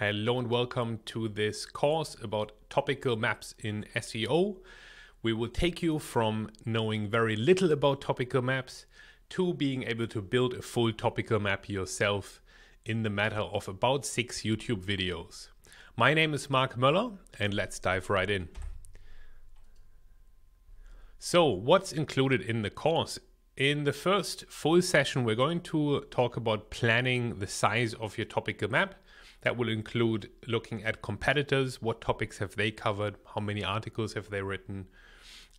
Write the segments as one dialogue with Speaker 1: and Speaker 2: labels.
Speaker 1: Hello and welcome to this course about topical maps in SEO. We will take you from knowing very little about topical maps to being able to build a full topical map yourself in the matter of about six YouTube videos. My name is Marc Möller and let's dive right in. So, what's included in the course? In the first full session, we're going to talk about planning the size of your topical map that will include looking at competitors, what topics have they covered, how many articles have they written,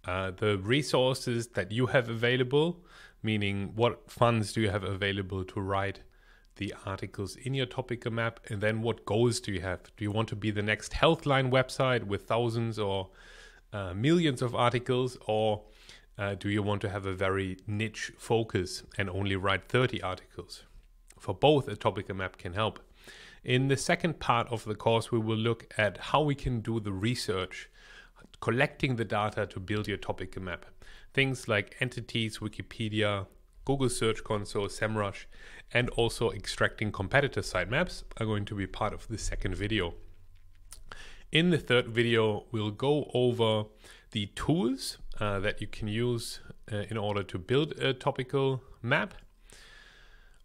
Speaker 1: uh, the resources that you have available, meaning what funds do you have available to write the articles in your topical map, and then what goals do you have? Do you want to be the next Healthline website with thousands or uh, millions of articles, or uh, do you want to have a very niche focus and only write 30 articles? For both, a topical map can help. In the second part of the course, we will look at how we can do the research, collecting the data to build your topic map. Things like entities, Wikipedia, Google Search Console, SEMrush, and also extracting competitor sitemaps are going to be part of the second video. In the third video, we'll go over the tools uh, that you can use uh, in order to build a topical map.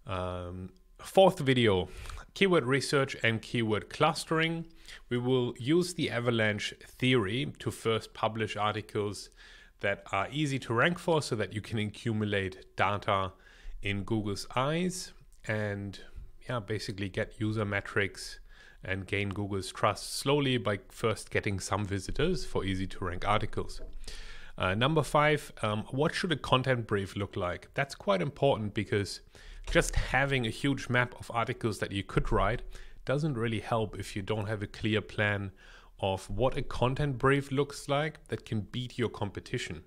Speaker 1: Um, fourth video, keyword research and keyword clustering. We will use the avalanche theory to first publish articles that are easy to rank for so that you can accumulate data in Google's eyes and yeah, basically get user metrics and gain Google's trust slowly by first getting some visitors for easy to rank articles. Uh, number five, um, what should a content brief look like? That's quite important because just having a huge map of articles that you could write doesn't really help if you don't have a clear plan of what a content brief looks like that can beat your competition.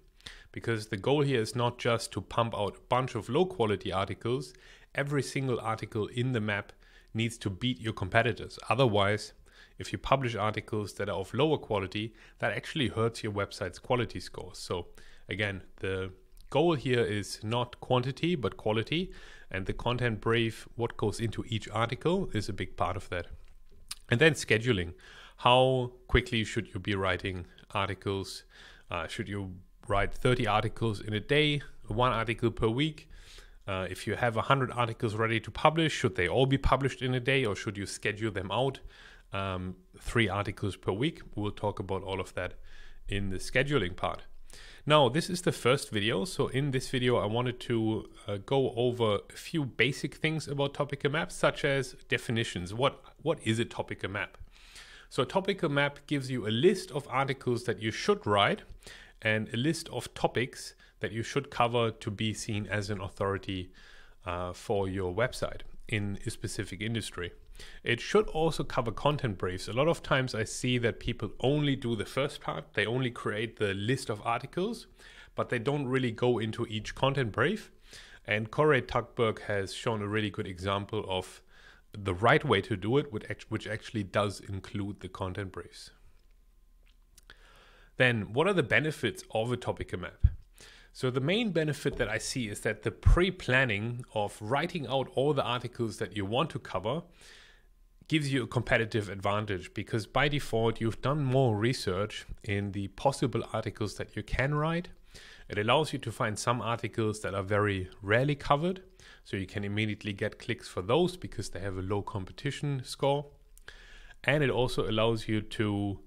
Speaker 1: Because the goal here is not just to pump out a bunch of low quality articles, every single article in the map needs to beat your competitors. Otherwise, if you publish articles that are of lower quality, that actually hurts your website's quality score. So, again, the goal here is not quantity but quality and the content brief what goes into each article is a big part of that. And then scheduling. How quickly should you be writing articles? Uh, should you write 30 articles in a day one article per week? Uh, if you have 100 articles ready to publish should they all be published in a day or should you schedule them out? Um, three articles per week. We'll talk about all of that in the scheduling part now, this is the first video. So in this video, I wanted to uh, go over a few basic things about topical maps, such as definitions. What, what is a topical map? So a topical map gives you a list of articles that you should write and a list of topics that you should cover to be seen as an authority uh, for your website in a specific industry. It should also cover content briefs. A lot of times I see that people only do the first part, they only create the list of articles, but they don't really go into each content brief. And Koray Tuğberk has shown a really good example of the right way to do it, which actually does include the content briefs. Then, what are the benefits of a topical map? So, the main benefit that I see is that the pre planning of writing out all the articles that you want to cover gives you a competitive advantage because by default you've done more research in the possible articles that you can write. It allows you to find some articles that are very rarely covered, so you can immediately get clicks for those because they have a low competition score. And it also allows you to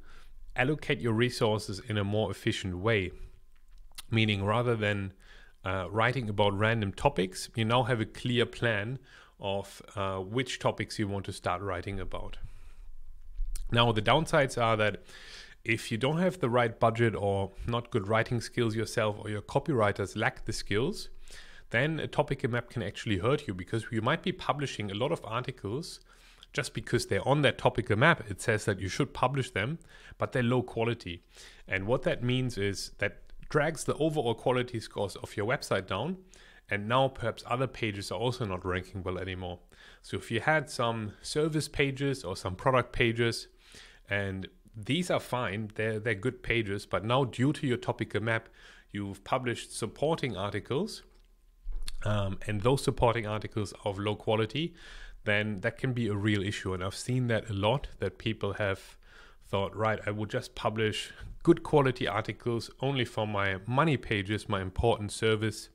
Speaker 1: allocate your resources in a more efficient way, meaning rather than uh, writing about random topics, you now have a clear plan of uh, which topics you want to start writing about. Now, the downsides are that if you don't have the right budget or not good writing skills yourself, or your copywriters lack the skills, then a topic map can actually hurt you because you might be publishing a lot of articles just because they're on that topical map. It says that you should publish them, but they're low quality. And what that means is that drags the overall quality scores of your website down and now perhaps other pages are also not ranking well anymore. So if you had some service pages or some product pages, and these are fine, they're, they're good pages, but now due to your topical map, you've published supporting articles, um, and those supporting articles are of low quality, then that can be a real issue. And I've seen that a lot that people have thought, right, I will just publish good quality articles only for my money pages, my important service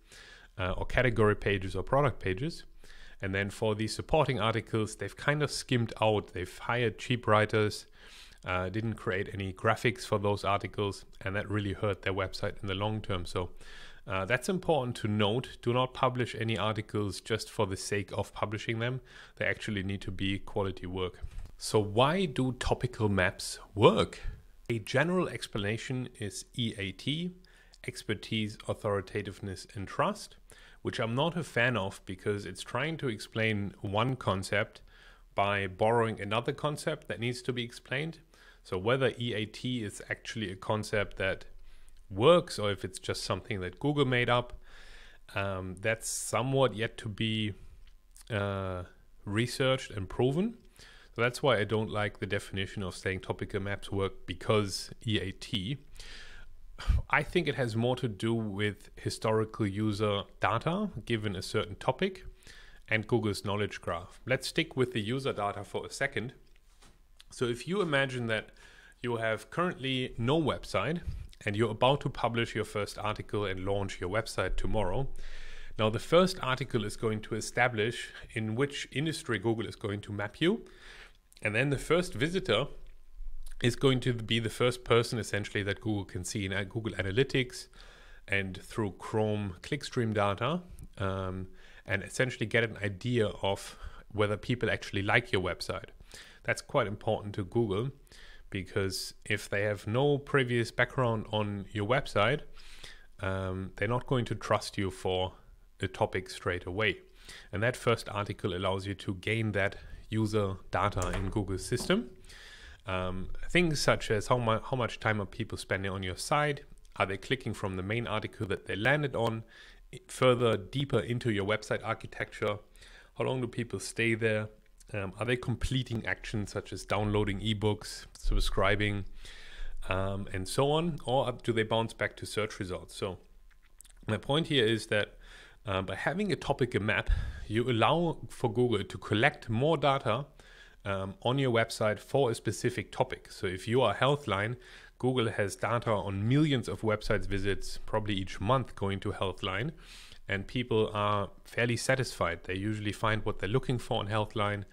Speaker 1: uh, or category pages or product pages. And then for the supporting articles, they've kind of skimmed out. They've hired cheap writers, uh, didn't create any graphics for those articles, and that really hurt their website in the long term. So uh, that's important to note. Do not publish any articles just for the sake of publishing them. They actually need to be quality work. So, why do topical maps work? A general explanation is EAT expertise, authoritativeness, and trust, which I'm not a fan of because it's trying to explain one concept by borrowing another concept that needs to be explained. So, whether EAT is actually a concept that works or if it's just something that Google made up, um, that's somewhat yet to be uh, researched and proven. So that's why I don't like the definition of saying topical maps work because EAT. I think it has more to do with historical user data given a certain topic and Google's knowledge graph. Let's stick with the user data for a second. So if you imagine that you have currently no website and you're about to publish your first article and launch your website tomorrow, now, the first article is going to establish in which industry Google is going to map you and then the first visitor is going to be the first person essentially that Google can see in Google Analytics and through Chrome clickstream data um, and essentially get an idea of whether people actually like your website. That's quite important to Google because if they have no previous background on your website, um, they're not going to trust you for a topic straight away. And that first article allows you to gain that user data in Google's system. Um, things such as how, mu- how much time are people spending on your site? Are they clicking from the main article that they landed on further deeper into your website architecture? How long do people stay there? Um, are they completing actions such as downloading ebooks, subscribing, um, and so on? Or do they bounce back to search results? So, my point here is that uh, by having a topical map, you allow for Google to collect more data um, on your website for a specific topic. So if you are Healthline, Google has data on millions of websites visits probably each month going to Healthline, and people are fairly satisfied. They usually find what they're looking for on Healthline,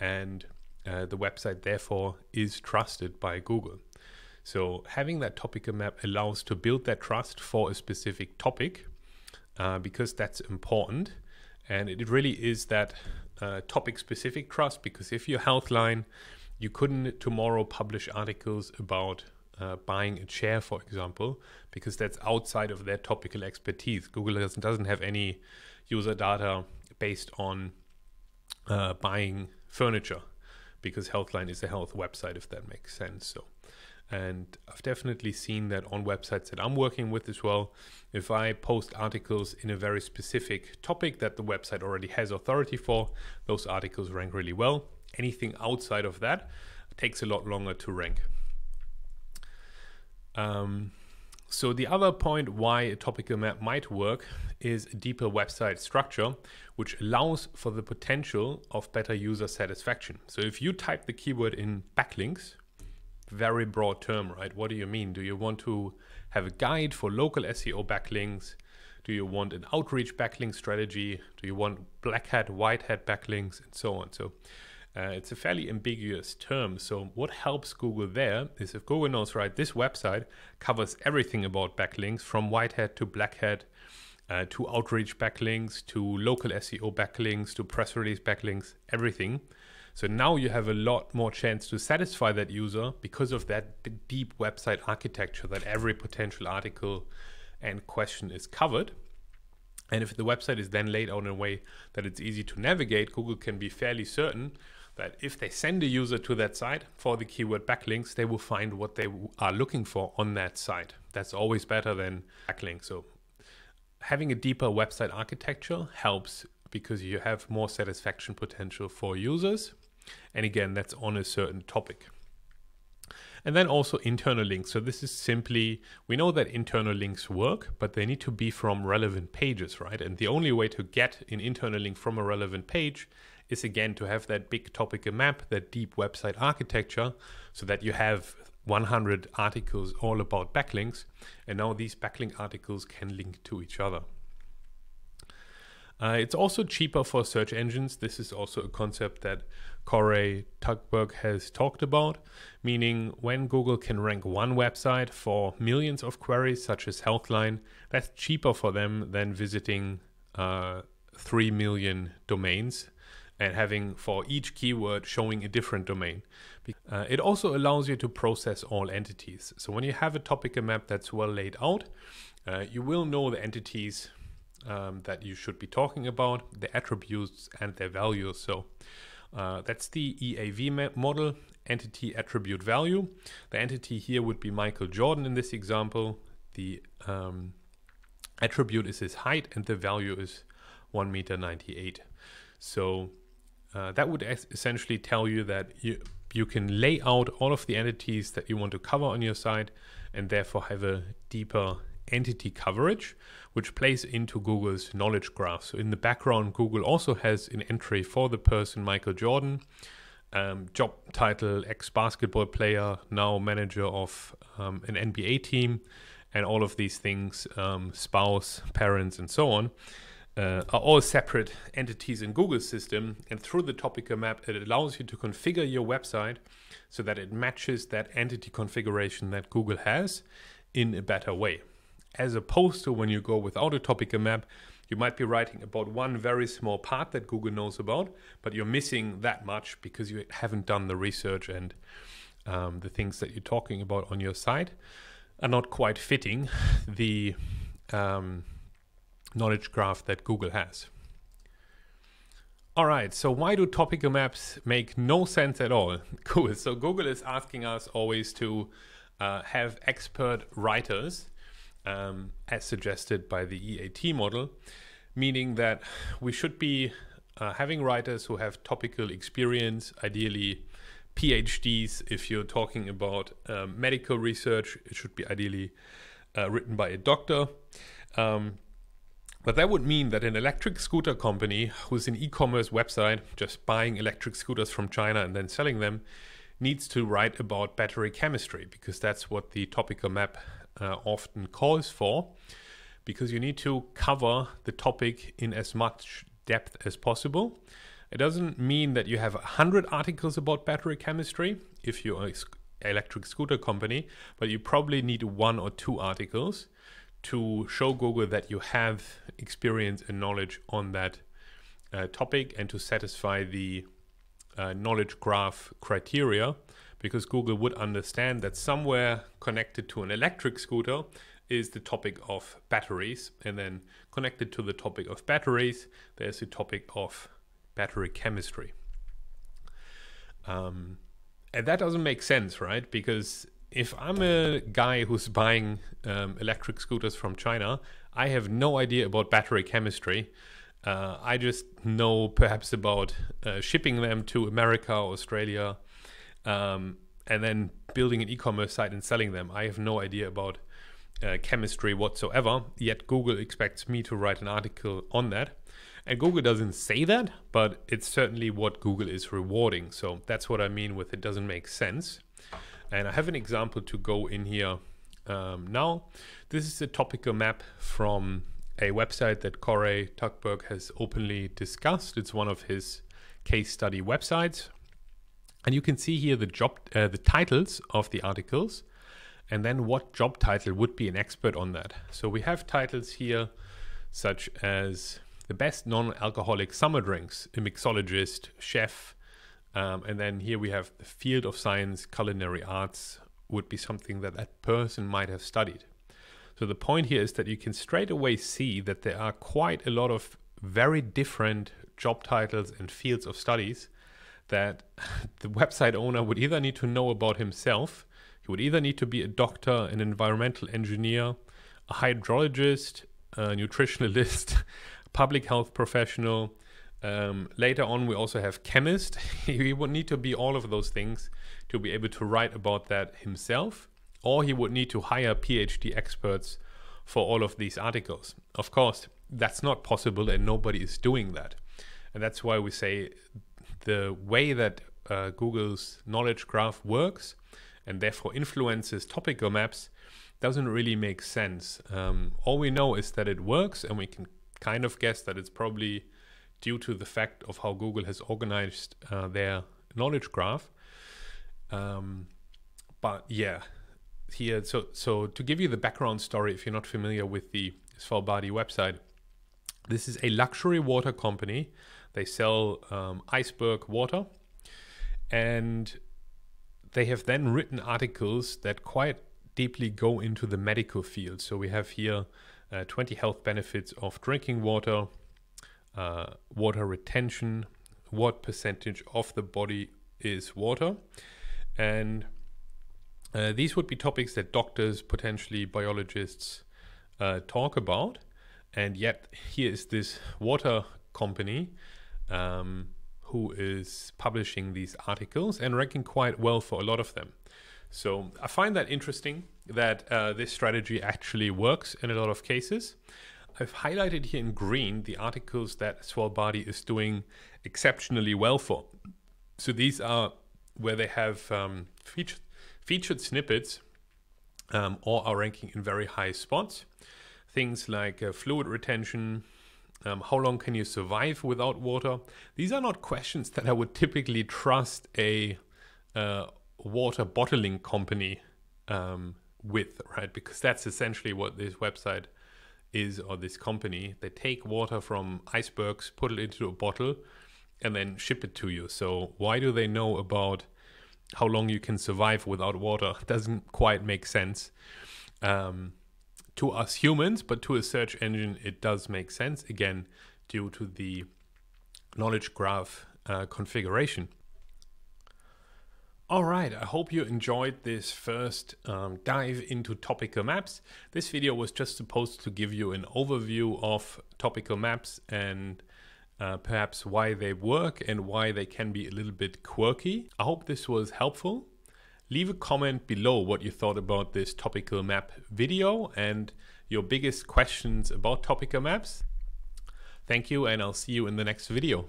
Speaker 1: and uh, the website therefore is trusted by Google. So having that topical map allows to build that trust for a specific topic uh, because that's important. And it really is that uh, topic specific trust because if you're Healthline, you couldn't tomorrow publish articles about uh, buying a chair, for example, because that's outside of their topical expertise. Google doesn't, doesn't have any user data based on uh, buying furniture because Healthline is a health website, if that makes sense. So and I've definitely seen that on websites that I'm working with as well. If I post articles in a very specific topic that the website already has authority for, those articles rank really well. Anything outside of that takes a lot longer to rank. Um, so the other point why a topical map might work is a deeper website structure, which allows for the potential of better user satisfaction. So if you type the keyword in backlinks, very broad term, right? What do you mean? Do you want to have a guide for local SEO backlinks? Do you want an outreach backlink strategy? Do you want black hat, white hat backlinks, and so on? So uh, it's a fairly ambiguous term. So what helps Google there is if Google knows, right, this website covers everything about backlinks from white hat to black hat. Uh, to outreach backlinks, to local SEO backlinks, to press release backlinks, everything so now you have a lot more chance to satisfy that user because of that deep website architecture that every potential article and question is covered. And if the website is then laid out in a way that it's easy to navigate, Google can be fairly certain that if they send a user to that site for the keyword backlinks, they will find what they are looking for on that site. That's always better than backlinks. So having a deeper website architecture helps because you have more satisfaction potential for users and again, that's on a certain topic. And then also internal links. So this is simply, we know that internal links work, but they need to be from relevant pages, right? And the only way to get an internal link from a relevant page is again to have that big topical map, that deep website architecture, so that you have 100 articles all about backlinks, and now these backlink articles can link to each other. Uh, it's also cheaper for search engines. This is also a concept that Koray Tuğberk has talked about, meaning when Google can rank one website for millions of queries, such as Healthline, that's cheaper for them than visiting uh, 3 million domains and having for each keyword showing a different domain. Uh, it also allows you to process all entities. So when you have a topic map that's well laid out, uh, you will know the entities um, that you should be talking about, the attributes and their values. So uh, that's the EAV model, entity attribute value. The entity here would be Michael Jordan in this example. The um, attribute is his height and the value is 1 meter 98. So uh, that would essentially tell you that you, you can lay out all of the entities that you want to cover on your site and therefore have a deeper entity coverage, which plays into Google's knowledge graph. So in the background, Google also has an entry for the person Michael Jordan, um, job title ex basketball player, now manager of um, an NBA team, and all of these things, um, spouse, parents, and so on. Uh, are all separate entities in Google's system, and through the topical map, it allows you to configure your website so that it matches that entity configuration that Google has in a better way as opposed to when you go without a topical map, you might be writing about one very small part that Google knows about, but you're missing that much because you haven't done the research and um, the things that you're talking about on your site are not quite fitting the um, knowledge graph that Google has. All right, so why do topical maps make no sense at all? Cool. So Google is asking us always to uh, have expert writers um, as suggested by the EAT model, meaning that we should be uh, having writers who have topical experience, ideally PhDs. If you're talking about um, medical research, it should be ideally uh, written by a doctor. Um, but that would mean that an electric scooter company who's an e commerce website just buying electric scooters from China and then selling them needs to write about battery chemistry because that's what the topical map uh, often calls for because you need to cover the topic in as much depth as possible. It doesn't mean that you have 100 articles about battery chemistry if you're an electric scooter company, but you probably need one or two articles to show Google that you have experience and knowledge on that uh, topic and to satisfy the uh, knowledge graph criteria because Google would understand that somewhere connected to an electric scooter is the topic of batteries. And then connected to the topic of batteries, there's the topic of battery chemistry. Um, and that doesn't make sense, right? Because if I'm a guy who's buying um, electric scooters from China, I have no idea about battery chemistry. Uh, I just know perhaps about uh, shipping them to America, or Australia, um, and then building an e-commerce site and selling them. I have no idea about uh, chemistry whatsoever. Yet Google expects me to write an article on that. And Google doesn't say that, but it's certainly what Google is rewarding. So that's what I mean with it doesn't make sense. And I have an example to go in here um, now. This is a topical map from a website that Koray Tuğberk has openly discussed. It's one of his case study websites. And you can see here the job, uh, the titles of the articles, and then what job title would be an expert on that. So we have titles here such as the best non-alcoholic summer drinks, a mixologist, chef, um, and then here we have the field of science, culinary arts would be something that that person might have studied. So the point here is that you can straight away see that there are quite a lot of very different job titles and fields of studies that the website owner would either need to know about himself, he would either need to be a doctor, an environmental engineer, a hydrologist, a nutritionalist, public health professional. Um, later on, we also have chemist. he would need to be all of those things to be able to write about that himself, or he would need to hire PhD experts for all of these articles. Of course, that's not possible, and nobody is doing that. And that's why we say the way that uh, Google's knowledge graph works and therefore influences topical maps doesn't really make sense. Um, all we know is that it works, and we can kind of guess that it's probably due to the fact of how Google has organized uh, their knowledge graph. Um, but yeah, here, so so to give you the background story, if you're not familiar with the Svalbard website, this is a luxury water company. They sell um, iceberg water, and they have then written articles that quite deeply go into the medical field. So we have here uh, 20 health benefits of drinking water, uh, water retention, what percentage of the body is water, and uh, these would be topics that doctors, potentially biologists, uh, talk about. And yet, here is this water company um, who is publishing these articles and ranking quite well for a lot of them. So I find that interesting that uh, this strategy actually works in a lot of cases. I've highlighted here in green the articles that Svalbard is doing exceptionally well for. So these are where they have um, featured, featured snippets um, or are ranking in very high spots. Things like uh, fluid retention, um, how long can you survive without water? These are not questions that I would typically trust a uh, water bottling company um, with, right? Because that's essentially what this website is, or this company. They take water from icebergs, put it into a bottle, and then ship it to you. So why do they know about how long you can survive without water? Doesn't quite make sense. Um, to us humans, but to a search engine, it does make sense again due to the knowledge graph uh, configuration. All right, I hope you enjoyed this first um, dive into topical maps. This video was just supposed to give you an overview of topical maps and uh, perhaps why they work and why they can be a little bit quirky. I hope this was helpful. Leave a comment below what you thought about this topical map video and your biggest questions about topical maps. Thank you and I'll see you in the next video.